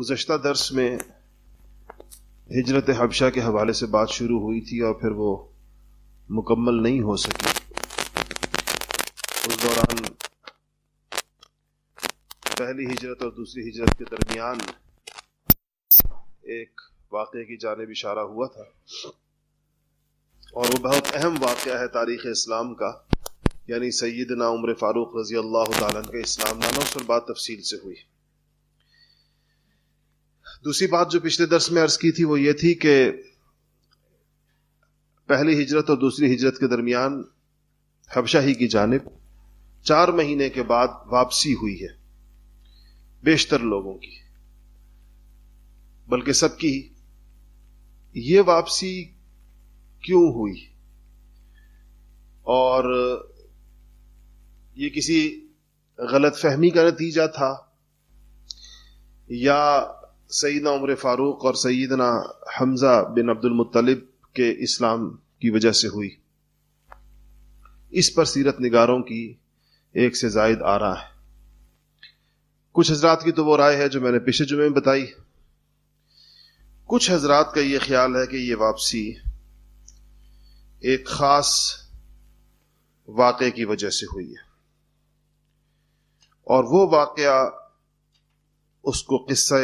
गुजशत दर्स में हिजरत हबशा के हवाले से बात शुरू हुई थी और फिर वो मुकम्मल नहीं हो सकी। उस दौरान पहली हिजरत और दूसरी हिजरत के दरमियान एक वाक़े की जानब इशारा हुआ था और वो बहुत अहम वाक़ है तारीख़ इस्लाम का, यानी सैदना उम्र फ़ारूक रज़ी अल्लाह का इस्लाम लाना उस पर बात तफसील से हुई। दूसरी बात जो पिछले दर्स में अर्ज़ की थी वो ये थी कि पहली हिजरत और दूसरी हिजरत के दरमियान हबशा ही की जानब चार महीने के बाद वापसी हुई है, बेशतर लोगों की, बल्कि सबकी। ये वापसी क्यों हुई? और ये किसी गलत फहमी का नतीजा था या सईदना उम्र फारूक और सईदना हमजा बिन अब्दुल मुत्तलिब के इस्लाम की वजह से हुई। इस पर सीरत निगारों की एक से जायद आ रहा है। कुछ हजरात की तो वो राय है जो मैंने पिछले जुमे में बताई। कुछ हजरात का ये ख्याल है कि ये वापसी एक खास वाक़े की वजह से हुई है। और वो वाक़ उसको किस्सा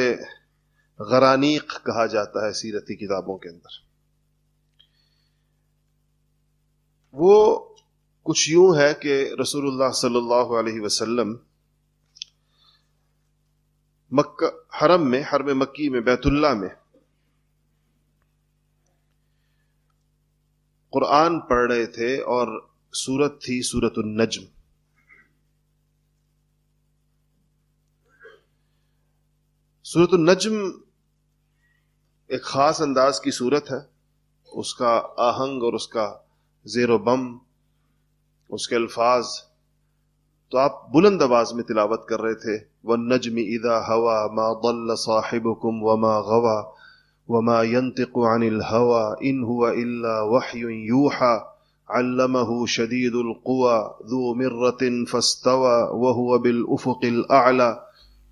गरानीक कहा जाता है सीरती किताबों के अंदर। वो कुछ यूँ है कि रसूलुल्लाह सल्लल्लाहु अलैहि वसल्लम मक्का, हरम में, हरम मक्की में, बैतुल्ला में कुरान पढ़ रहे थे और सूरत थी सूरत नज्म। सूरत नज्म एक ख़ास अंदाज की सूरत है। उसका आहंग और उसका जेर बम उसके अल्फाज। तो आप बुलंद आवाज़ में तिलावत कर रहे थे व नजम इदा हवा, मा बल साहिब कुम व मा गवा, व मा यंत अनिल हवा, इन हुआ इल्ला वह यूहा, अल्लमहु शदीदुल कुवा दू मिर्रतिन फस्तवा, व हुआ बिल उफ़ुक़िल आला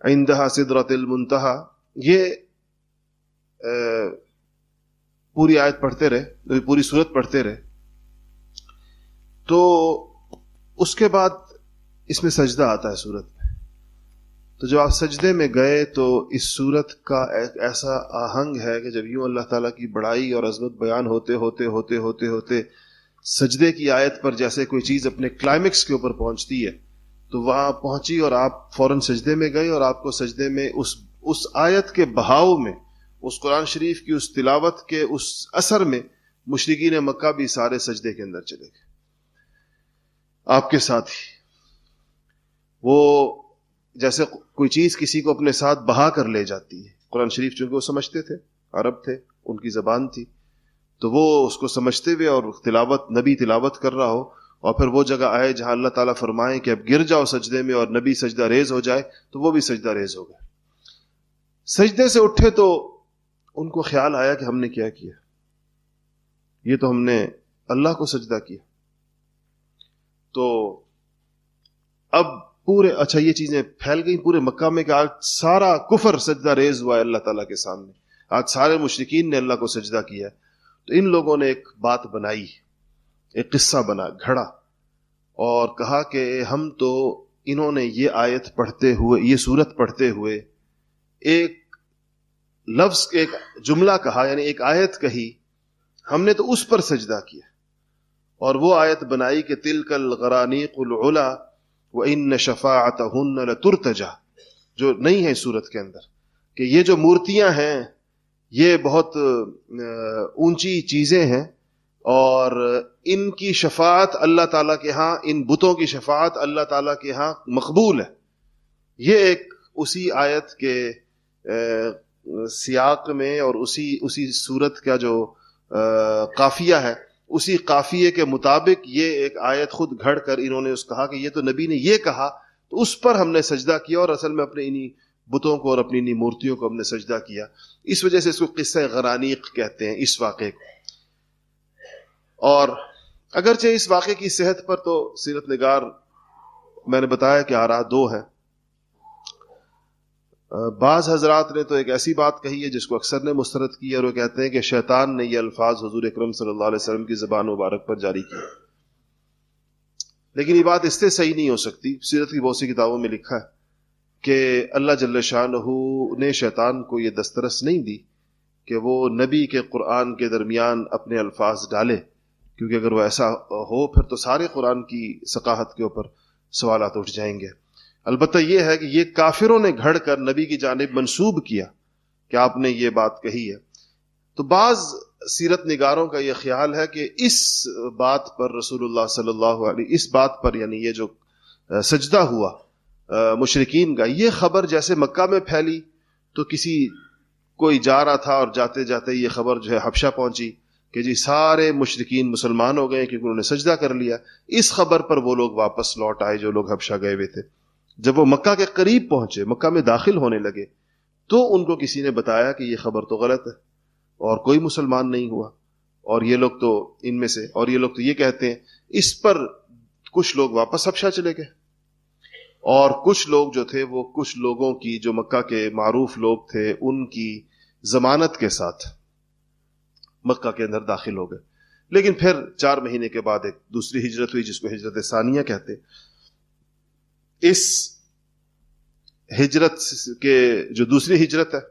इंदहा सिदरतिल मुंतहा ये पूरी आयत पढ़ते रहे पूरी सूरत पढ़ते रहे तो उसके बाद इसमें सजदा आता है सूरत। में तो जब आप सजदे में गए तो इस सूरत का ऐसा आहंग है कि जब यूँ अल्लाह ताला की बड़ाई और अजमत बयान होते होते होते होते होते सजदे की आयत पर जैसे कोई चीज़ अपने क्लाइमेक्स के ऊपर पहुँचती है तो वहाँ पहुँची और आप फ़ौरन सजदे में गए और आपको सजदे में उस उस आयत के बहाव में, उस कुरान शरीफ की उस तिलावत के उस असर में मुशरकिन मक्का भी सारे सजदे के अंदर चले गए। आपके साथ ही। वो जैसे कोई चीज़ किसी को अपने साथ बहा कर ले जाती है। कुरान शरीफ चूँकि वो समझते थे, अरब थे, उनकी जबान थी तो वो उसको समझते हुए और तिलावत, नबी तिलावत कर रहा हो और फिर वो जगह आए जहाँ अल्लाह ताला फरमाए कि अब गिर जाओ सजदे में और नबी सजदा रेज हो जाए तो वो भी सजदा रेज हो गए। सजदे से उठे तो उनको ख्याल आया कि हमने क्या किया। ये तो हमने अल्लाह को सजदा किया। तो अब पूरे अच्छा ये चीज़ें फैल गई पूरे मक्का में कि आज सारा कुफर सजदा रेज हुआ है अल्लाह ताला के सामने। आज सारे मुशरकिन ने अल्लाह को सजदा किया है। तो इन लोगों ने एक बात बनाई, एक किस्सा बना, घड़ा, और कहा कि हम तो इन्होंने ये आयत पढ़ते हुए, ये सूरत पढ़ते हुए एक लफ्ज, एक जुमला कहा, यानी एक आयत कही, हमने तो उस पर सजदा किया। और वो आयत बनाई कि तिलकल गरानी कुला व इन शफात हन तुरतजा जो नहीं है सूरत के अंदर, कि ये जो मूर्तियाँ हैं, ये बहुत ऊँची चीज़ें हैं, और इनकी शफात अल्लाह ताला के यहाँ, इन बुतों की शफात अल्लाह ताला के यहाँ मकबूल है। ये एक उसी आयत के सियाक में और उसी उसी सूरत का जो काफिया है उसी काफिए के मुताबिक ये एक आयत खुद घड़ कर इन्होंने उस कहा कि ये तो नबी ने ये कहा तो उस पर हमने सजदा किया और असल में अपने इन्हीं बुतों को और अपनी इन्हीं मूर्तियों को हमने सजदा किया। इस वजह से इसको किस्सा गरानीक कहते हैं इस वाक़े को। और अगरचे इस वाक़े की सेहत पर तो सीरत निगार मैंने बताया कि आरा दो है। बाज हजरात ने तो एक ऐसी बात कही है जिसको अक्सर ने मुस्तरद की और वो कहते हैं कि शैतान ने ये अल्फाज हजूर अक्रम वसल्लम की जबान मुबारक पर जारी किया लेकिन ये बात इससे सही नहीं हो सकती। सीरत की बहुत सी किताबों में लिखा है कि अल्लाह जल्ल शाह ने शैतान को ये दस्तरस नहीं दी कि वो नबी के कुरान के दरमियान अपने अल्फाज डाले, क्योंकि अगर वो ऐसा हो, फिर तो सारे कुरान की सकाहत के ऊपर सवाल उठ जाएँगे। अलबत् यह है कि ये काफिरों ने घड़ कर नबी की जानब मंसूब किया कि आपने ये बात कही है। तो बाज सीरत निगारों का यह ख्याल है कि इस बात पर सल्लल्लाहु अलैहि, इस बात पर, यानी ये जो सजदा हुआ मुशरकिन का, ये खबर जैसे मक्का में फैली तो किसी, कोई जा रहा था और जाते जाते ये खबर जो है हबशा पहुँची कि जी सारे मुशरकिन मुसलमान हो गए क्योंकि उन्होंने सजदा कर लिया। इस खबर पर वो लोग वापस लौट आए, जो लोग हबशा गए हुए थे। जब वो मक्का के करीब पहुँचे, मक्का में दाखिल होने लगे तो उनको किसी ने बताया कि ये खबर तो गलत है और कोई मुसलमान नहीं हुआ। और ये लोग तो इनमें से, और ये लोग तो ये कहते हैं, इस पर कुछ लोग वापस हबशा चले गए। और कुछ लोग जो थे, वो कुछ लोगों की, जो मक्का के मारूफ लोग थे, उनकी जमानत के साथ मक्का के अंदर दाखिल हो गए। लेकिन फिर चार महीने के बाद एक दूसरी हिजरत हुई, जिसको हिजरत सानिया कहते इस हिजरत के जो दूसरी हिजरत है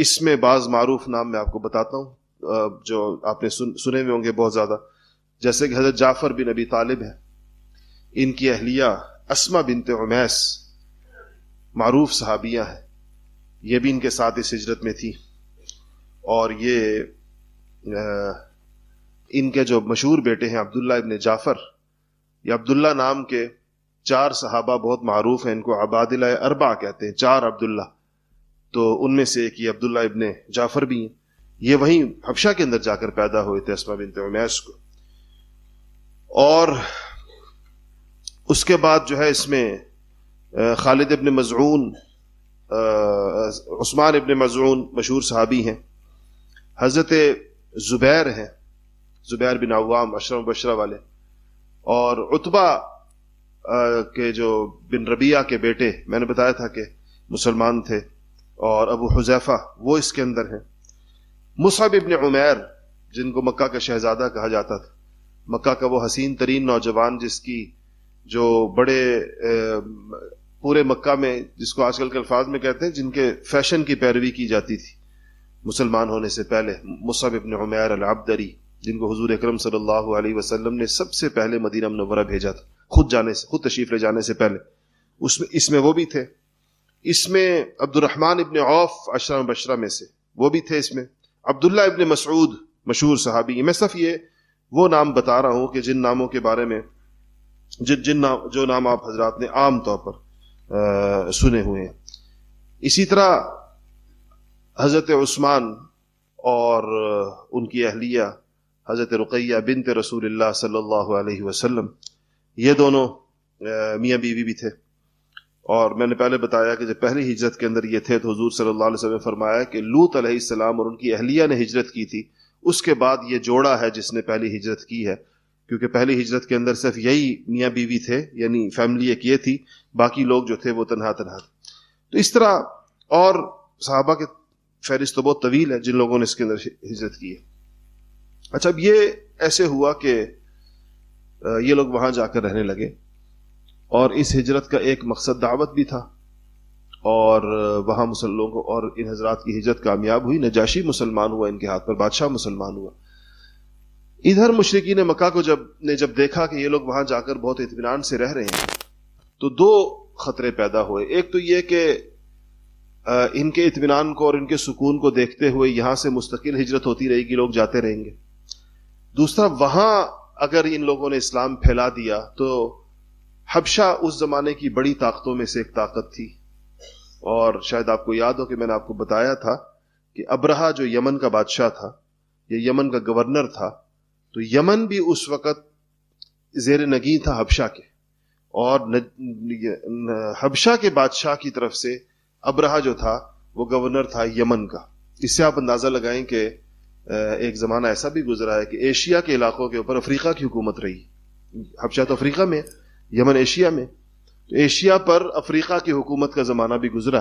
इसमें बाज मारूफ नाम मैं आपको बताता हूँ जो आपने सुन, सुने हुए होंगे बहुत ज़्यादा। जैसे कि हज़रत जाफ़र बिन अबी तालिब है इनकी अहलिया असमा बिनत उमैस मारूफ सहाबियाँ हैं। ये भी इनके साथ इस हिजरत में थी। और ये इनके जो मशहूर बेटे हैं अब्दुल्ला इबन जाफ़र ये अब्दुल्ला नाम के चार सहाबा बहुत मारूफ हैं, इनको आबादिल अरबा कहते हैं, चार अब्दुल्ला। तो उनमें से एक ये अब्दुल्ला इबन जाफ़र भी हैं। ये वहीं हफ्शा के अंदर जाकर पैदा हुए थे, असमा बिन उमैस को। और उसके बाद जो है इसमें खालिद इबन मजून उस्मान इबन मजून मशहूर सहाबी हैं। हज़रत जुबैर हैं, जुबैर बिन अवाम अशरम बशरा वाले। और उतबा के जो बिन रबिया के बेटे, मैंने बताया था कि मुसलमान थे, और अबू हुजैफा, वो इसके अंदर हैं। मुसब इबन उमैर, जिनको मक्का का शहजादा कहा जाता था, मक्का का वो हसीन तरीन नौजवान जिसकी जो बड़े पूरे मक्का में, जिसको आजकल के अल्फाज में कहते हैं, जिनके फ़ैशन की पैरवी की जाती थी, मुसलमान होने से पहले मुसब इबन उमैर अल जिनको हजूर अक्रम सल्लल्लाहु अलैहि ने सबसे पहले मदीना मनवरा भेजा था। खुद जाने से खुद तशरीफ़ ले जाने से पहले। उसमें इसमें वो भी थे। इसमें अब्दुलरहमान इबन औफ अशरम बशरा में से वो भी थे इसमें। अब्दुल्ला इबन मसूद मशहूर सहाबी मैं सिर्फ़ ये वो नाम बता रहा हूँ कि जिन नामों के बारे में जिन जिन नाम जो नाम आप हजरात ने आम तौर पर आ, सुने हुए हैं। इसी तरह हज़रत उस्मान और उनकी अहलिया हज़रत रुकैया बिनत रसूल सल्लल्लाहु अलैहि ये दोनों मियाँ बीवी भी थे। और मैंने पहले बताया कि जब पहली हिजरत के अंदर ये थे तो हजूर सल्लल्लाहु ने फरमाया कि लूत अलैहिस्सलाम और उनकी अहलिया ने हिजरत की थी। उसके बाद ये जोड़ा है जिसने पहली हिजरत की है, क्योंकि पहली हिजरत के अंदर सिर्फ़ यही मियाँ बीवी थे, यानी फैमिली एक ये थी, बाकी लोग जो थे वो तनहा तनहा थे। तो इस तरह और साहबा के फहरिस्त तो बहुत तवील है जिन लोगों ने इसके अंदर हिजरत की है। अच्छा अब ये ऐसे हुआ कि ये लोग वहाँ जाकर रहने लगे। और इस हिजरत का एक मकसद दावत भी था। और वहाँ मुसलों को और इन हजरात की हिजरत कामयाब हुई। नजाशी मुसलमान हुआ, इनके हाथ पर बादशाह मुसलमान हुआ। इधर मुशरकी ने मक्का को जब, ने जब देखा कि ये लोग वहाँ जाकर बहुत इतमान से रह रहे हैं तो दो खतरे पैदा हुए। एक तो ये कि इनके इतमान को और इनके सुकून को देखते हुए यहाँ से मुस्तकिल हिजरत होती रहेगी, लोग जाते रहेंगे। दूसरा, वहाँ अगर इन लोगों ने इस्लाम फैला दिया तो हबशा उस जमाने की बड़ी ताकतों में से एक ताकत थी। और शायद आपको याद हो कि मैंने आपको बताया था कि अब्रहा जो यमन का बादशाह था, या यमन का गवर्नर था तो यमन भी उस वक्त जेर नगी था हबशा के। और हबशा के बादशाह की तरफ़ से अब्रहा जो था, वो गवर्नर था यमन का। इससे आप अंदाज़ा लगाएँ कि एक जमाना ऐसा भी गुजरा है कि एशिया के इलाकों के ऊपर अफ्रीका की हुकूमत रही। हबशा तो अफ्रीका में, यमन एशिया में। तो एशिया पर अफ्रीका की हुकूमत का जमाना भी गुजरा।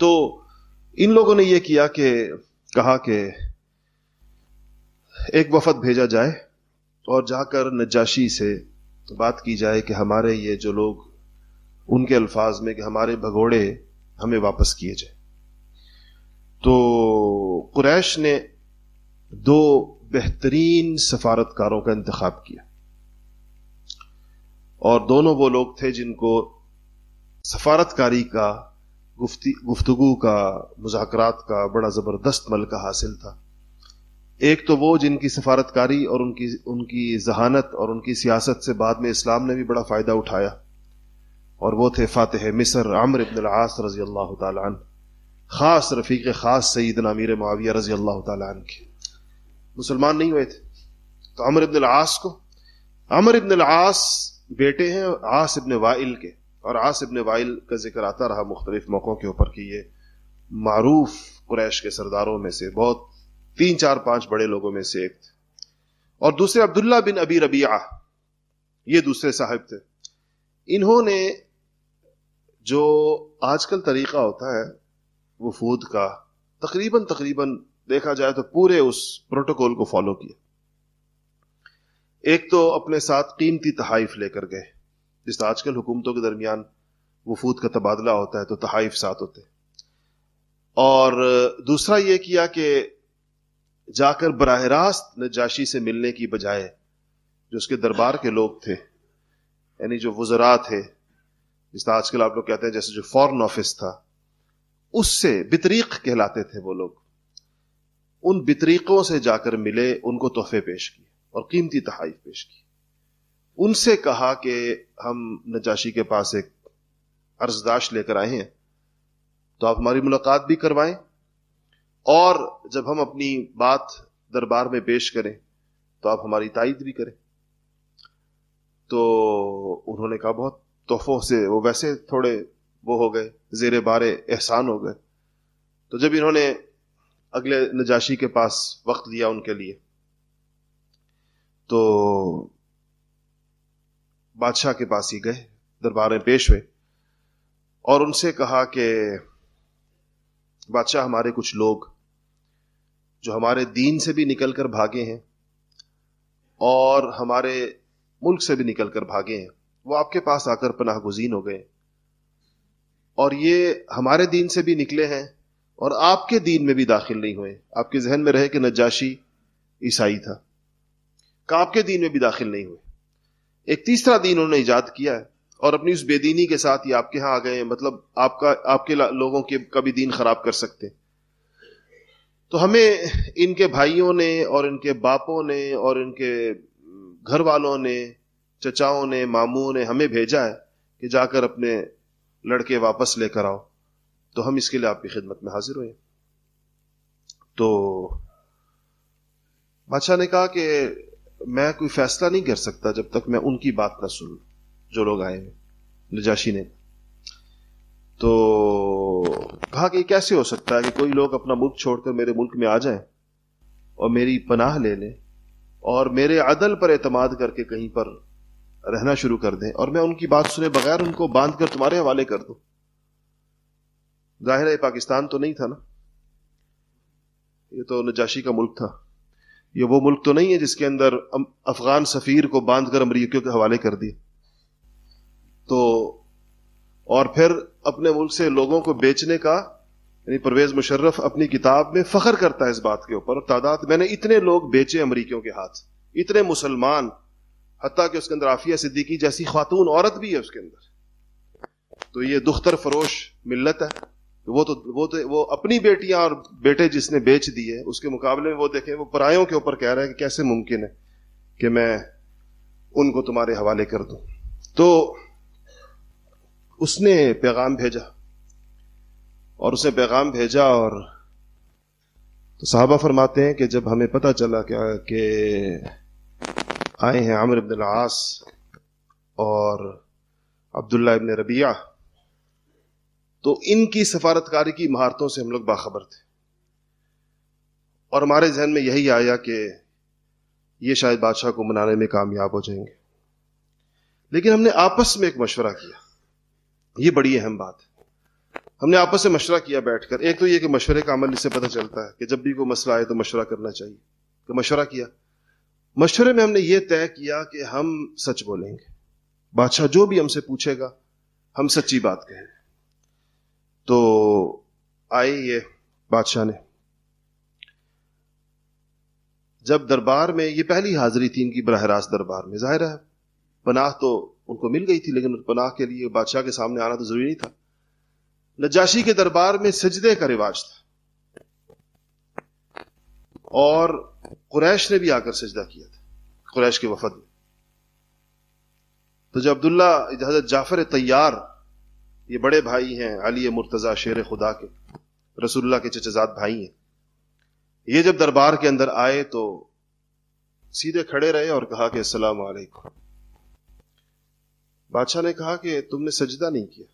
तो इन लोगों ने यह किया कि, कहा कि एक वफद भेजा जाए और जाकर नजाशी से बात की जाए कि हमारे ये जो लोग, उनके अल्फाज में कि हमारे भगोड़े हमें वापस किए जाए। तो कुरैश ने दो बेहतरीन सफारतकारों का इंतखब किया। और दोनों वो लोग थे जिनको सफारतकारी का गुफ्तगु का, मुजाकरात का बड़ा ज़बरदस्त मलका हासिल था। एक तो वो जिनकी सफारतकारी और उनकी उनकी जहानत और उनकी सियासत से बाद में इस्लाम ने भी बड़ा फ़ायदा उठाया। और वो थे फ़ातह मिसर, आमर इबन आस रज़ी अल्लाह तन ख़ास रफ़ीक, ख़ास सईद नामीर माविया रज़ी अल्लाह तन के। मुसलमान नहीं हुए थे। तो अमर इबन आस को, अमर इबन आस बेटे हैं आस इबन वाइल के। और आस इबन वाइल का ज़िक्र आता रहा मुख्तलिफ़ मौक़ों के ऊपर कि ये मारूफ कुरैश के सरदारों में से बहुत, तीन, चार, पाँच बड़े लोगों में से एक थे। और दूसरे अब्दुल्ला बिन अबी रबिया ये दूसरे साहिब थे। इन्होंने जो आजकल तरीका होता है वफूद का तकरीबन तकरीबन देखा जाए तो पूरे उस प्रोटोकॉल को फॉलो किया। एक तो अपने साथ कीमती तहाइफ लेकर गए, जिस आजकल हुकूमतों के दरमियान वफूद का तबादला होता है तो तहाइफ साथ होते और दूसरा यह किया कि जाकर बरह रास्त नजाशी से मिलने की बजाय जो उसके दरबार के लोग थे, यानी जो वजरा थे जिस आजकल आप लोग कहते हैं जैसे जो फॉरेन ऑफ़िस था उससे बितरीक कहलाते थे वो लोग। उन बितरीकों से जाकर मिले, उनको तोहफे पेश किए और कीमती तहाइफ पेश की। उनसे कहा कि हम नजाशी के पास एक अर्जदाश लेकर आए हैं तो आप हमारी मुलाकात भी करवाएँ और जब हम अपनी बात दरबार में पेश करें तो आप हमारी तायद भी करें। तो उन्होंने कहा, बहुत तोहफों से, वो वैसे थोड़े वो हो गए, जेर बारे एहसान हो गए। तो जब इन्होंने अगले नजाशी के पास वक्त दिया उनके लिए तो बादशाह के पास ही गए, दरबार में पेश हुए और उनसे कहा कि, बादशाह हमारे कुछ लोग, जो हमारे दीन से भी निकलकर भागे हैं और हमारे मुल्क से भी निकलकर भागे हैं, वो आपके पास आकर पनाह गुजीन हो गए। और ये हमारे दीन से भी निकले हैं और आपके दीन में भी दाखिल नहीं हुए। आपके जहन में रहे कि नजाशी ईसाई था। का आपके दीन में भी दाखिल नहीं हुए। एक तीसरा दीन उन्होंने ईजाद किया है और अपनी उस बेदीनी के साथ ही आपके यहाँ आ गए मतलब आपका, आपके लोगों के कभी दीन खराब कर सकते। तो हमें इनके भाइयों ने और इनके बापों ने और इनके घर वालों ने, चचाओं ने, मामुओं ने हमें भेजा है कि जाकर अपने लड़के वापस लेकर आओ तो हम इसके लिए आपकी खिदमत में हाजिर हुए। तो बादशाह ने कहा कि मैं कोई फैसला नहीं कर सकता जब तक मैं उनकी बात ना सुन, जो लोग आए हैं, नजाशी ने। तो कहा कि कैसे हो सकता है कि कोई लोग अपना मुल्क छोड़कर मेरे मुल्क में आ जाएँ और मेरी पनाह ले लें और मेरे अदल पर एतमाद करके कहीं पर रहना शुरू कर दें और मैं उनकी बात सुने बगैर उनको बाँध कर तुम्हारे हवाले कर दूँ। ज़ाहिर है पाकिस्तान तो नहीं था ना? ये तो नजाशी का मुल्क था। ये वो मुल्क तो नहीं है जिसके अंदर अफगान सफीर को बांधकर अमरीकियों के हवाले कर दिए तो और फिर अपने मुल्क से लोगों को बेचने का, यानी परवेज मुशर्रफ अपनी किताब में फख्र करता है इस बात के ऊपर। तादाद, मैंने इतने लोग बेचे अमरीकियों के हाथ, इतने मुसलमान हती कि उसके अंदर आफिया सिद्दीकी जैसी खातून औरत भी है उसके अंदर। तो ये दुख्तर फरोश मिल्लत है। वो तो वो तो वो अपनी बेटियाँ और बेटे जिसने बेच दिए उसके मुकाबले में वो देखे, वो परायों के ऊपर कह रहे हैं कि कैसे मुमकिन है कि मैं उनको तुम्हारे हवाले कर दूँ। तो उसने पैगाम भेजा और उसने पैगाम भेजा और तो साहबा फरमाते हैं कि जब हमें पता चला क्या, कि आए हैं आमिर अब्दुल आस और अब्दुल्ला इबन रबिया। तो इनकी सफारतकारी की महारतों से हम लोग बाखबर थे। और हमारे जहन में यही आया कि ये शायद बादशाह को मनाने में कामयाब हो जाएँगे। लेकिन हमने आपस में एक मशवरा किया। ये बड़ी अहम बात है। हमने आपस में मशवरा किया बैठकर। एक तो ये कि मशवरे का अमल इससे पता चलता है कि जब भी कोई मसला आए तो मशवरा करना चाहिए। तो मशवरा किया। मशवरे में हमने ये तय किया कि हम सच बोलेंगे। बादशाह जो भी हमसे पूछेगा, हम सच्ची बात कहें। तो आए ये बादशाह ने। जब दरबार में ये पहली हाजिरी थी इनकी बरह रास्त दरबार में, ज़ाहिर है, पनाह तो उनको मिल गई थी, लेकिन पनाह के लिए बादशाह के सामने आना तो ज़रूरी नहीं था। नजाशी के दरबार में सजदे का रिवाज था। और कुरैश ने भी आकर सजदा किया था, कुरैश के वफद में। तो जब अब्दुल्ला, हज़रत जाफ़र तैयार, ये बड़े भाई हैं, अली मुर्तजा शेर खुदा के रसुल्ला के चचजाद भाई हैं। ये जब दरबार के अंदर आए तो सीधे खड़े रहे और कहा कि अस्सलाम वालेकुम। बादशाह ने कहा कि तुमने सजदा नहीं किया।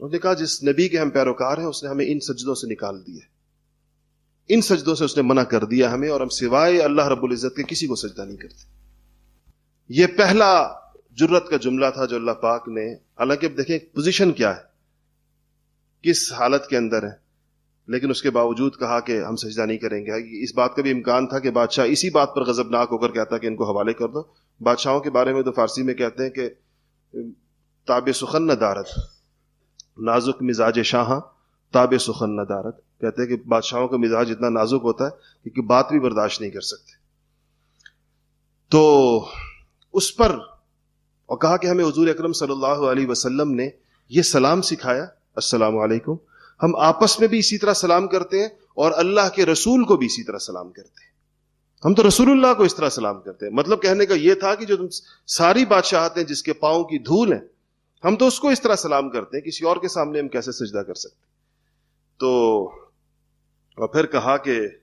उन्होंने कहा, जिस नबी के हम पैरोकार हैं, उसने हमें इन सजदों से निकाल दिया। इन सजदों से उसने मना कर दिया हमें और हम सिवाय अल्लाह रब्बुल इज़्ज़त के किसी को सजदा नहीं करते। यह पहला जुर्रत का जुमला था जो अल्लाह पाक ने, हालाँकि अब देखें पोजीशन क्या है, किस हालत के अंदर है, लेकिन उसके बावजूद कहा कि हम सजदा नहीं करेंगे। इस बात का भी इम्कान था कि बादशाह इसी बात पर गजबनाक होकर कहता कि इनको हवाले कर दो। बादशाहों के बारे में तो फारसी में कहते हैं कि, ताब सुखन दारत, नाजुक मिजाज शाह ताब सुखन न दारत कहते हैं कि बादशाहों का मिजाज इतना नाजुक होता है क्योंकि बात भी बर्दाश्त नहीं कर सकते। तो उस पर, और कहा कि हमें हजूर अक्रम सल्लल्लाहु वसल्लम ने यह सलाम सिखाया वालेकुम हम आपस में भी इसी तरह सलाम करते हैं और अल्लाह के रसूल को भी इसी तरह सलाम करते हैं। हम तो रसूलुल्लाह को इस तरह सलाम करते हैं। मतलब कहने का यह था कि जो तुम सारी बादशाहत हैं जिसके पाओं की धूल है, हम तो उसको इस तरह सलाम करते हैं, किसी और के सामने हम कैसे सजदा कर सकते तो और फिर कहा कि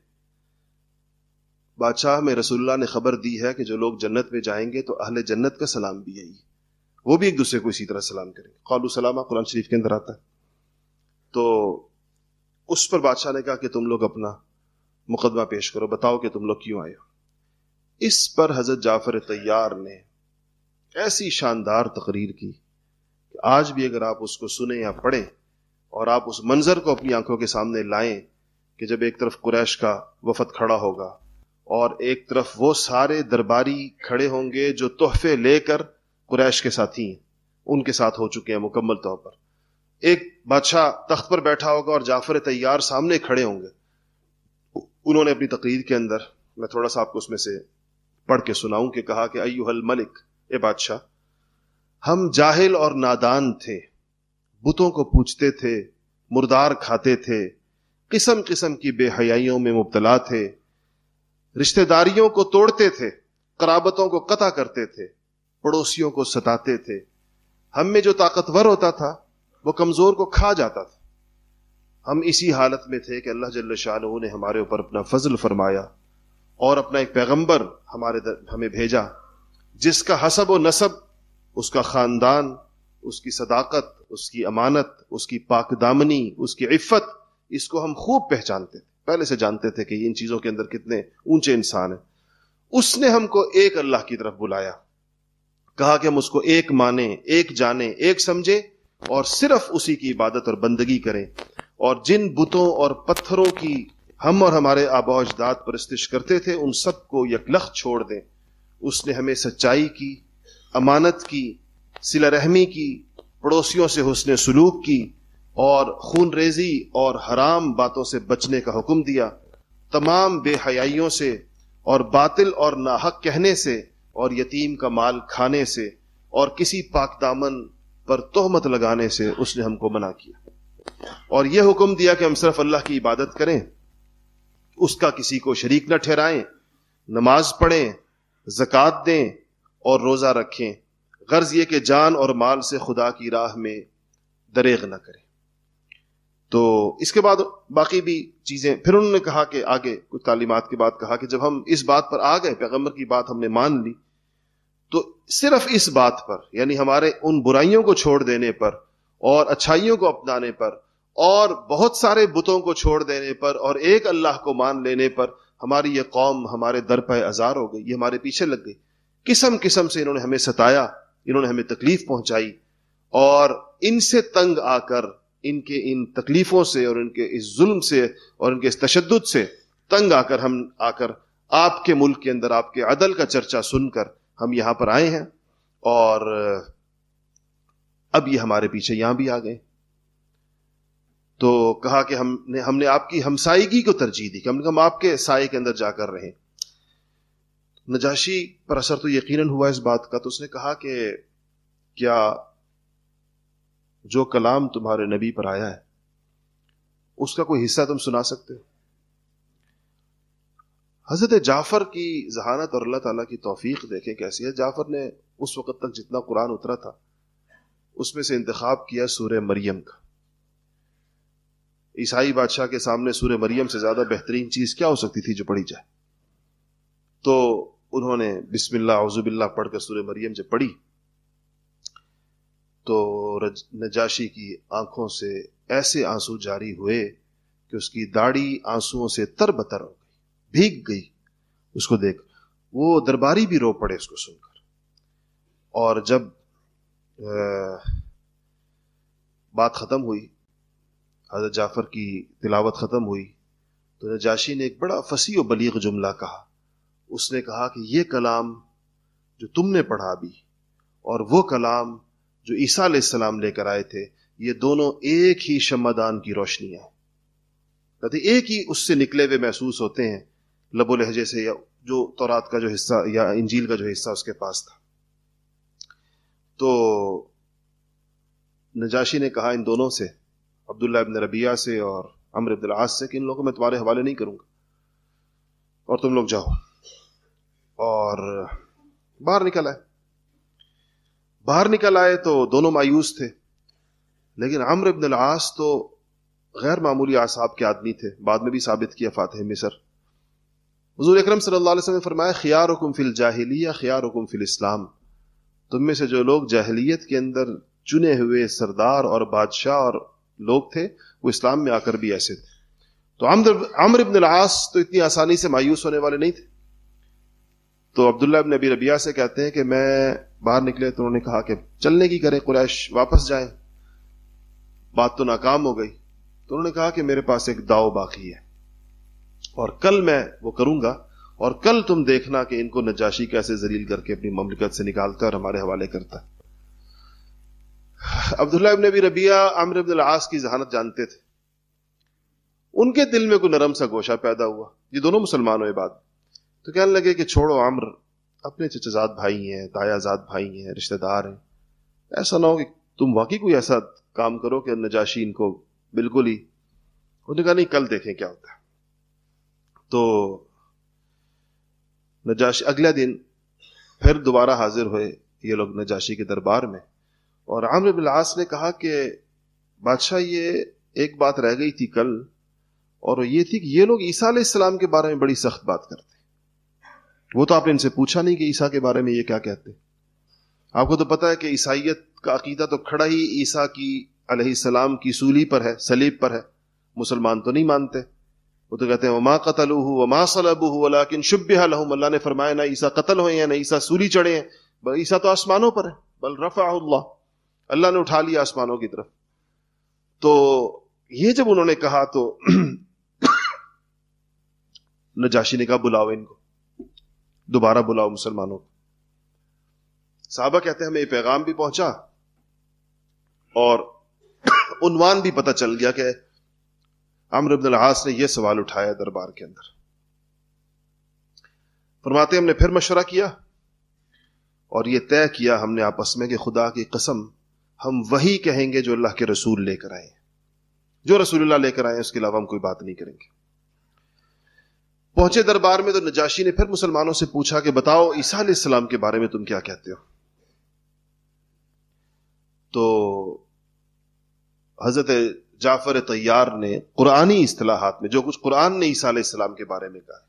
बादशाह में रसुल्ला ने खबर दी है कि जो लोग जन्नत में जाएँगे तो अहले जन्नत का सलाम भी यही वो भी एक दूसरे को इसी तरह सलाम करेंगे। कौलू सलामा कुरान शरीफ के अंदर आता है। तो उस पर बादशाह ने कहा कि तुम लोग अपना मुकदमा पेश करो, बताओ कि तुम लोग क्यों आए हो। इस पर हज़रत जाफ़र तैयार ने ऐसी शानदार तकरीर की कि आज भी अगर आप उसको सुने या पढ़ें और आप उस मंजर को अपनी आँखों के सामने लाएँ कि जब एक तरफ़ कुरैश का वफद खड़ा होगा और एक तरफ़ वो सारे दरबारी खड़े होंगे जो तोहफे लेकर कुरैश के साथी हैं उनके साथ हो चुके हैं मुकम्मल तौर पर। एक बादशाह तख्त पर बैठा होगा और जाफ़र तैयार सामने खड़े होंगे। उन्होंने अपनी तकरीर के अंदर, मैं थोड़ा सा आपको उसमें से पढ़ के सुनाऊं कि कहा कि अयुहल मलिक, ए बादशाह, हम जाहिल और नादान थे। बुतों को पूछते थे मुर्दार खाते थे किस्म किस्म की बेहयाइयों में मुबतला थे रिश्तेदारियों को तोड़ते थे कराबतों को कता करते थे पड़ोसियों को सताते थे। हम में जो ताकतवर होता था वो कमज़ोर को खा जाता था। हम इसी हालत में थे कि अल्लाह जल्ल शाह ने हमारे ऊपर अपना फजल फरमाया और अपना एक पैगंबर हमारे दर, हमें भेजा जिसका हसब व नसब उसका खानदान उसकी सदाकत उसकी अमानत, उसकी पाकदामनी, उसकी इफ़्फ़त, इसको हम खूब पहचानते थे। पहले से जानते थे कि इन चीज़ों के अंदर कितने ऊँचे इंसान हैं। उसने हमको एक अल्लाह की तरफ़ बुलाया। कहा कि हम उसको एक माने, एक जाने, एक समझे और सिर्फ़ उसी की इबादत और बंदगी करें। और जिन बुतों और पत्थरों की हम और हमारे आबा अजदाद परस्तिश करते थे, उन सबको यकलख छोड़ दें। उसने हमें सच्चाई की, अमानत की, सिला रहमी की पड़ोसियों से हुसन सलूक की और खून रेजी और हराम बातों से बचने का हुक्म दिया। तमाम बेहयाइयों से और बातिल और नाहक कहने से और यतीम का माल खाने से और किसी पाक दामन पर तोहमत लगाने से उसने हमको मना किया। और यह हुक्म दिया कि हम सिर्फ़ अल्लाह की इबादत करें, उसका किसी को शरीक न ठहराएँ, नमाज़ पढ़ें, जक़ात दें और रोजा रखें। गर्ज ये कि जान और माल से खुदा की राह में दरेग न करें। तो इसके बाद बाकी भी चीज़ें, फिर उन्होंने कहा कि आगे कुछ तालीमत के बाद कहा कि जब हम इस बात पर आ गए पैगंबर की बात हमने मान ली तो सिर्फ़ इस बात पर, यानी हमारे उन बुराइयों को छोड़ देने पर और अच्छाइयों को अपनाने पर और बहुत सारे बुतों को छोड़ देने पर और एक अल्लाह को मान लेने पर हमारी ये कौम हमारे दर पर आजार हो गई, ये हमारे पीछे लग गई। किस्म किस्म से इन्होंने हमें सताया इन्होंने हमें तकलीफ़ पहुंचाई और इनसे तंग आकर इनके इन तकलीफों से और इनके इस जुल्म से और इनके इस तशद से तंग आकर हम आकर आपके मुल्क के अंदर आपके अदल का चर्चा सुनकर हम यहाँ पर आए हैं और अब ये हमारे पीछे यहाँ भी आ गए। तो कहा कि हमने हमने आपकी हमसाइगी को तरजीह दी कि हम आपके साय के अंदर जाकर रहे। नजाशी पर असर तो यकीनन हुआ इस बात का तो उसने कहा कि क्या जो कलाम तुम्हारे नबी पर आया है, उसका कोई हिस्सा तुम सुना सकते हो? हज़रत जाफ़र की जहानत और अल्लाह ताला की तौफीक देखें कैसी है। जाफ़र ने उस वक्त तक जितना कुरान उतरा था, उसमें से इंतखब किया सूर्य मरियम का। ईसाई बादशाह के सामने सूर्य मरियम से ज़्यादा बेहतरीन चीज़ क्या हो सकती थी जो पढ़ी जाए? तो उन्होंने बिस्मिल्लाह औजुबिल्ला पढ़कर सूर्य मरियम जब पढ़ी तो रज, नजाशी की आँखों से ऐसे आँसू जारी हुए कि उसकी दाढ़ी आंसुओं से तरबतर हो गई भीग गई। उसको देख वो दरबारी भी रो पड़े उसको सुनकर। और जब आ, बात खत्म हुई हज़रत जाफ़र की तिलावत ख़त्म हुई तो नजाशी ने एक बड़ा फसी व बलीग जुमला कहा उसने कहा कि ये कलाम जो तुमने पढ़ा भी और वो कलाम जो ईसा सलाम लेकर आए थे, ये दोनों एक ही शमदान की रोशनी है। कहते एक ही उससे निकले हुए महसूस होते हैं, लबो लहजे से या जो तौरात का जो हिस्सा या इंजील का जो हिस्सा उसके पास था। तो नजाशी ने कहा इन दोनों से, अब्दुल्ला इबन रबिया से और अमर अब्दुल से कि इन लोगों को मैं तुम्हारे हवाले नहीं करूँगा और तुम लोग जाओ। और बाहर निकल आए। बाहर निकल आए तो दोनों मायूस थे, लेकिन अमर इबन आस तो गैर मामूली आसाब के आदमी थे। बाद में भी साबित किया फातह मिसर। हजूर अक्रम सल्लल्लाहु ने फरमाया खियार हुकुम फिल जाहिलिया खियार हुकुम फिल इस्लाम। तुम में से जो लोग जाहिलियत के अंदर चुने हुए सरदार और बादशाह और लोग थे, वो इस्लाम में आकर भी ऐसे थे। तो अमर इबन आस तो इतनी आसानी से मायूस होने वाले नहीं थे। तो अब्दुल्ला नबी रबिया से कहते हैं कि मैं बाहर निकले तो उन्होंने कहा कि चलने की करें कुरैश, वापस जाए। बात तो नाकाम हो गई। तो उन्होंने कहा कि मेरे पास एक दाव बाकी है। और कल मैं वो करूँगा, और कल तुम देखना कि इनको नजाशी कैसे जलील करके अपनी ममलिकत से निकालता और हमारे हवाले करता अब्दुल्ला इब्न अबी रबिया, आमिर अब्दुल आस की जहानत जानते थे। उनके दिल में कोई नरम सा गोशा पैदा हुआ। ये दोनों मुसलमान हुए बाद तो कहने लगे कि छोड़ो, आम्र, अपने चचाजाद भाई हैं तायाजाद भाई हैं, रिश्तेदार हैं। ऐसा ना हो कि तुम वाकई कोई ऐसा काम करो कि नजाशी इनको बिल्कुल ही, उन्होंने कहा, नहीं, कल देखें क्या होता है। तो नजाशी, अगले दिन फिर दोबारा हाजिर हुए ये लोग नजाशी के दरबार में। और आमर बिलास ने कहा कि बादशाह, ये एक बात रह गई थी कल, और ये थी कि ये लोग ईसा इस्लाम के बारे में बड़ी सख्त बात करते वो तो आपने इनसे पूछा नहीं कि ईसा के बारे में ये क्या कहते आपको तो पता है कि ईसाइत का अकीदा तो खड़ा ही ईसा की सलाम की सूली पर है, सलीब पर है। मुसलमान तो नहीं मानते। वो तो कहते हैं, वमा कतल वमा सलब लेकिन शुभ अल्लाह ने फरमाया, ना ईसा कतल हुए हैं, ना ईसा सूली चढ़े हैं ईसा तो आसमानों पर है। बल रफा अल्लाह ने उठा लिया आसमानों की तरफ़। तो ये जब उन्होंने कहा तो नजाशी ने कहा, बुलाओ इनको। दोबारा बुलाओ मुसलमानों। को साहबा कहते हैं, हमें पैगाम भी पहुँचा और उनवान भी पता चल गया कि अमर अब्दुल आस ने यह सवाल उठाया दरबार के अंदर। फरमाते हमने फिर मशवरा किया और यह तय किया हमने आपस में कि खुदा की कसम, हम वही कहेंगे जो अल्लाह के रसूल लेकर आए जो रसूलुल्लाह लेकर आए उसके अलावा हम कोई बात नहीं करेंगे। पहुँचे दरबार में तो नजाशी ने फिर मुसलमानों से पूछा कि बताओ, ईसा इस्लाम के बारे में तुम क्या कहते हो? तो हज़रत जाफ़र तैयार ने कुरानी असलाहत में, जो कुछ कुरान ने ईसा इस्लाम के बारे में कहा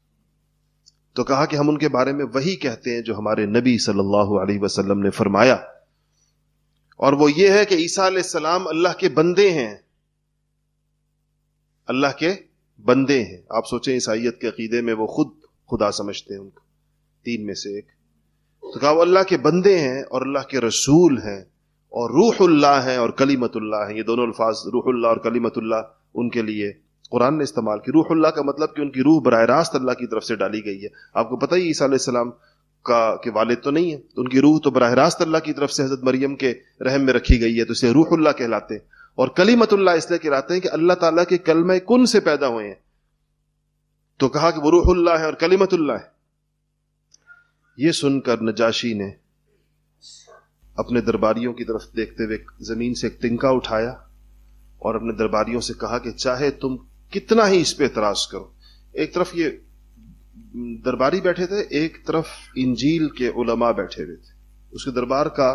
तो कहा कि हम उनके बारे में वही कहते हैं जो हमारे नबी सल्लल्लाहु अलैहि वसल्लम ने फरमाया। और वो ये है कि ईसा सलाम अल्लाह के बंदे हैं। अल्लाह के बंदे हैं। आप सोचें ईसाइत के अकीदे में वो खुद खुदा समझते हैं उनको। तीन में से एक। तो कहा, वो अल्लाह के बंदे हैं और अल्लाह के रसूल हैं और रूहुल्लाह हैं और कलीमतुल्लाह हैं। ये दोनों अल्फाज, रूहुल्लाह और कलीमतुल्लाह, उनके लिए कुरान ने इस्तेमाल की रूहुल्लाह का मतलब कि उनकी रूह बर रास्त अल्लाह की तरफ़ से डाली गई है। आपको पता ही ईसा का के वालिद तो नहीं है। तो उनकी रूह तो बरह रास्त अल्लाह की तरफ़ से हज़रत मरियम के रहम में रखी गई है तो इसे रूहुल्लाह कहलाते हैं। और कलीमतुल्लाह इसलिए कहलाते हैं कि अल्लाह ताला के कलम कुन से पैदा हुए हैं? तो कहा कि वो रूहुल्लाह है और कलीमतुल्लाह है। ये सुनकर नजाशी ने अपने दरबारियों की तरफ़ देखते हुए ज़मीन से एक तिनका उठाया और अपने दरबारियों से कहा कि चाहे तुम कितना ही इस पे तराश करो। एक तरफ़ ये दरबारी बैठे थे, एक तरफ़ इंजील के उलमा बैठे हुए थे। उसके दरबार का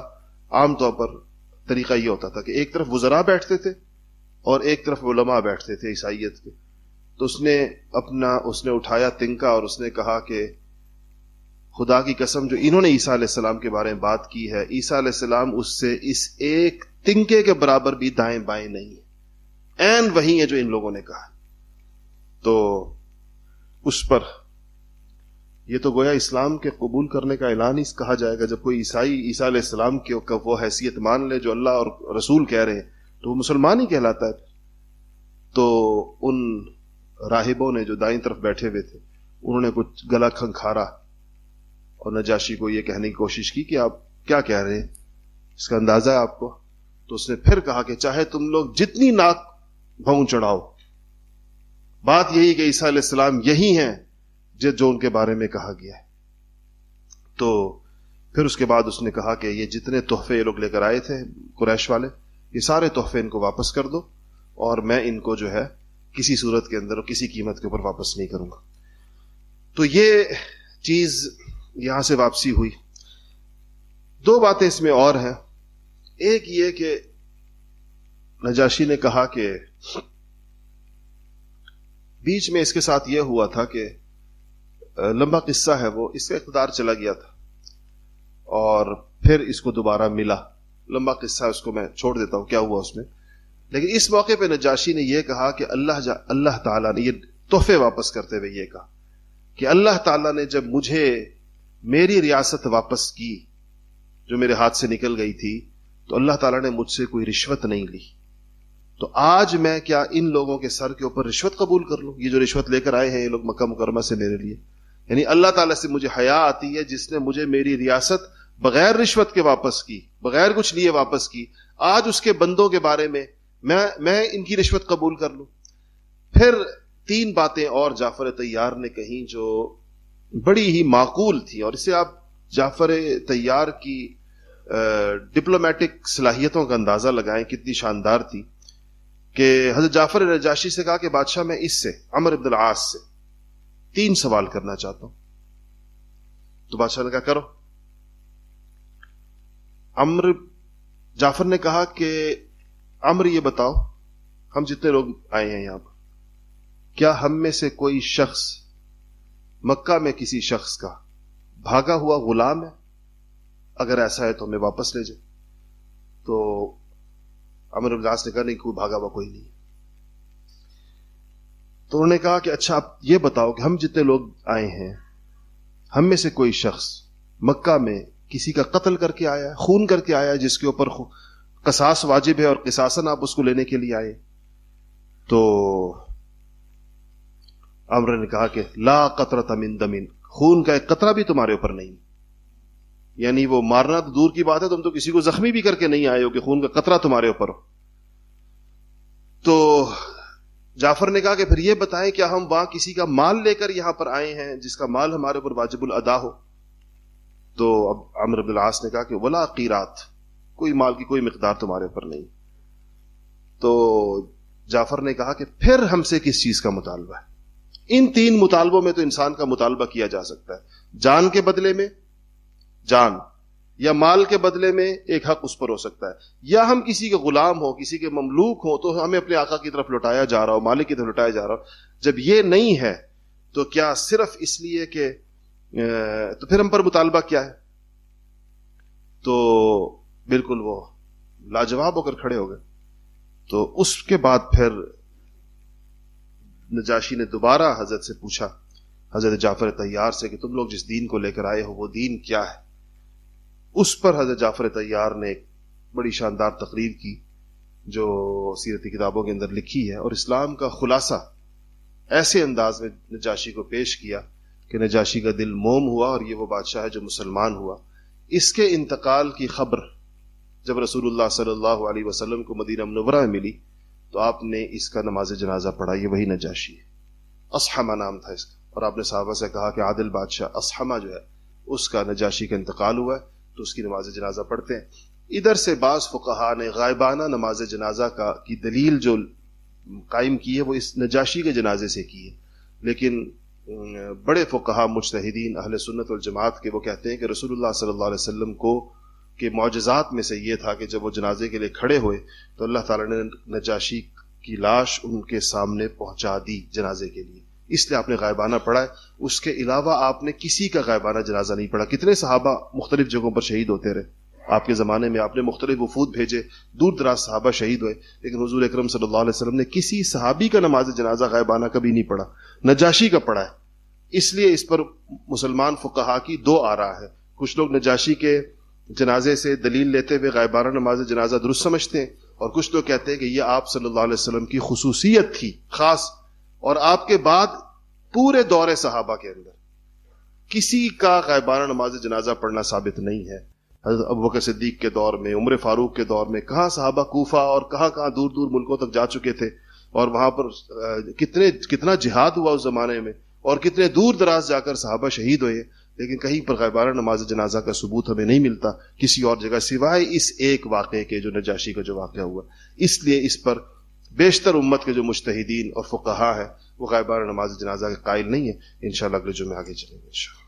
आमतौर पर तरीका यह होता था कि एक तरफ़ वजरा बैठते थे और एक तरफ़ उलमा बैठते थे ईसाइत के। तो उसने अपना, उसने उठाया तिनका और उसने कहा कि खुदा की कसम जो इन्होंने ईसा सलाम के बारे में बात की है, ईसा सलाम उससे इस एक तिनके के बराबर भी दाएँ बाएँ नहीं है। एन वही है जो इन लोगों ने कहा। तो उस पर ये तो गोया इस्लाम के कबूल करने का ऐलान ही कहा जाएगा। जब कोई ईसाई, ईसा सलाम के वो हैसियत मान ले जो अल्लाह और रसूल कह रहे हैं तो वो मुसलमान ही कहलाता है। तो उन राहिबों ने जो दाई तरफ़ बैठे हुए थे, उन्होंने कुछ गला खंखारा और नजाशी को यह कहने की कोशिश की कि आप क्या कह रहे हैं? इसका अंदाज़ा है आपको? तो उसने फिर कहा कि चाहे तुम लोग जितनी नाक भवन चढ़ाओ, बात यही कि ईसा सलाम यही है जो उनके बारे में कहा गया है। तो फिर उसके बाद उसने कहा कि ये जितने तोहफे ये लोग लेकर आए थे, कुरैश वाले, ये सारे तोहफे इनको वापस कर दो और मैं इनको जो है किसी सूरत के अंदर और किसी कीमत के ऊपर वापस नहीं करूँगा। तो ये चीज़ यहाँ से वापसी हुई। दो बातें इसमें और हैं। एक ये कि नजाशी ने कहा कि बीच में इसके साथ यह हुआ था कि लंबा किस्सा है वो, इसका इकदार चला गया था। और फिर इसको दोबारा मिला। लंबा किस्सा उसको मैं छोड़ देता हूँ, क्या हुआ उसमें? लेकिन इस मौके पे नजाशी ने यह कहा कि अल्लाह अल्लाह ताला ने, ये तोहफे वापस करते हुए यह कहा कि अल्लाह ताला ने जब मुझे मेरी रियासत वापस की, जो मेरे हाथ से निकल गई थी तो अल्लाह ताला ने मुझसे कोई रिश्वत नहीं ली। तो आज मैं क्या इन लोगों के सर के ऊपर रिश्वत कबूल कर लूँ? ये जो रिश्वत लेकर आए हैं, ये लोग मक्का मुकरमा से मेरे लिए। यानी अल्लाह ताला से मुझे हया आती है जिसने मुझे मेरी रियासत बगैर रिश्वत के वापस की, बगैर कुछ लिए वापस की। आज उसके बंदों के बारे में मैं मैं इनकी रिश्वत कबूल कर लूँ। फिर तीन बातें और जाफ़र तैयार ने कही जो बड़ी ही माकूल थी, और इसे आप जाफ़र तैयार की डिप्लोमेटिक सलाहियतों का अंदाज़ा लगाएँ, कितनी शानदार थी कि हज़रत जाफ़र रजाशी से कहा कि बादशाह मैं इससे, अमर अब्दुल आस से तीन सवाल करना चाहता हूँ। तो बादशाह ने कहा, करो। अम्र जाफ़र ने कहा कि, अम्र, ये बताओ, हम जितने लोग आए हैं यहाँ पर, क्या हम में से कोई शख्स मक्का में किसी शख्स का भागा हुआ गुलाम है? अगर ऐसा है तो हमें वापस ले जाए। तो अमर उल्लास ने कहा, नहीं, कोई भागा हुआ कोई नहीं तो उन्होंने कहा कि अच्छा आप ये बताओ कि हम जितने लोग आए हैं, हम में से कोई शख्स मक्का में किसी का कत्ल करके आया खून करके आया जिसके ऊपर कसास वाजिब है और किसासन आप उसको लेने के लिए आए? तो अमर ने कहा कि ला कतरा तमिन दमिन, खून का एक कतरा भी तुम्हारे ऊपर नहीं। यानी वो मारना तो दूर की बात है, तुम तो किसी को जख्मी भी करके नहीं आए हो कि खून का कतरा तुम्हारे ऊपर हो। तो जाफ़र ने कहा कि फिर ये बताएँ क्या हम वहाँ किसी का माल लेकर यहाँ पर आए हैं जिसका माल हमारे ऊपर वाजिबुल अदा हो। तो अब अमर अब्दुल्लास ने कहा कि वला कीरात, कोई माल की कोई मकदार तुम्हारे ऊपर नहीं। तो जाफ़र ने कहा कि फिर हमसे किस चीज़ का मुतालबा है? इन तीन मुतालबों में तो इंसान का मुतालबा किया जा सकता है। जान के बदले में, जान या माल के बदले में एक हक उस पर हो सकता है। या हम किसी के गुलाम हो, किसी के ममलूक हो तो हमें अपने आका की तरफ़ लौटाया जा रहा हो, मालिक की तरफ़ लौटाया जा रहा हो। जब ये नहीं है तो क्या सिर्फ़ इसलिए कि तो फिर हम पर मुतालबा क्या है? तो बिल्कुल वो लाजवाब होकर खड़े हो गए। तो उसके बाद फिर नजाशी ने दोबारा हज़रत से पूछा, हज़रत जाफ़र तैयार से कि तुम लोग जिस दीन को लेकर आए हो, वो दीन क्या है? उस पर हज़रत जाफ़र तैयार ने एक बड़ी शानदार तकरीर की, जो सीरती किताबों के अंदर लिखी है, और इस्लाम का खुलासा ऐसे अंदाज में नजाशी को पेश किया कि नजाशी का दिल मोम हुआ और ये वो बादशाह है जो मुसलमान हुआ। इसके इंतकाल की खबर जब रसूलुल्लाह सल्लल्लाहु अलैहि वसल्लम को मदीना मनवरा में मिली तो आपने इसका नमाज़ जनाजा पढ़ा, ये वही नजाशी है। असहमा नाम था इसका। और आपने साहबा से कहा कि आदिल बादशाह असहमा जो है, उसका नजाशी का इंतकाल हुआ है। तो उसकी नमाज़ जनाजा पढ़ते हैं। इधर से बास फुकहा ने गायबाना नमाज़ जनाजा का, की दलील जो कायम की है, वो इस नजाशी के जनाजे से की है। लेकिन बड़े फ़ुकहा मुजतहिदीन, अहल सुन्नत और जमात के, वो कहते हैं कि रसूलुल्लाह सल्लल्लाहु अलैहि वसल्लम को, के मुआजात में से ये था कि जब वो जनाजे के लिए खड़े हुए तो अल्लाह ताला ने नजाशी की लाश उनके सामने पहुँचा दी जनाजे के लिए। इसलिए आपने गायबाना पढ़ा है। उसके अलावा आपने किसी का गायबाना जनाजा नहीं पढ़ा। कितने सहाबा मुख्तलिफ़ जगहों पर शहीद होते रहे। आपके ज़माने में आपने मुख्तलिफ़ वफूद भेजे दूर दराज सहाबा शहीद हुए, लेकिन हजूर अक्रम सल्लल्लाहु ने किसी सहाबी का नमाज़ जनाजा गायबाना कभी नहीं पढ़ा। नजाशी का पढ़ा है। इसलिए इस पर मुसलमान फुकहा की दो आ रहा है। कुछ लोग नजाशी के जनाजे से दलील लेते हुए गायबाना नमाज़ जनाजा दुरुस्त समझते हैं, और कुछ लोग कहते हैं कि यह आप सल्लल्लाहु की खसूसियत थी, खास। और आपके बाद पूरे दौरे सहाबा के अंदर। किसी का गायबाना नमाज़ जनाजा पढ़ना साबित नहीं है। अब बकर सिद्दीक के दौर में, उम्र फारूक के दौर में, कहा साहबा कोफा और कहाँ कहाँ दूर दूर मुल्कों तक जा चुके थे और वहाँ पर कितने, कितना जिहाद हुआ उस जमाने में और कितने दूर दराज जाकर साहबा शहीद हुए। लेकिन कहीं पर गैबारा नमाज़ जनाजा का सबूत हमें नहीं मिलता किसी और जगह सिवाय इस एक वाक़े के जो नजाशी का जो वाक़ हुआ। इसलिए इस पर बेशतर उम्मत के जो मुश्तदीन और फुकहा है वो गैबारा नमाज़ जनाजा के कायल नहीं है। इन अगले जुमे आगे चलेंगे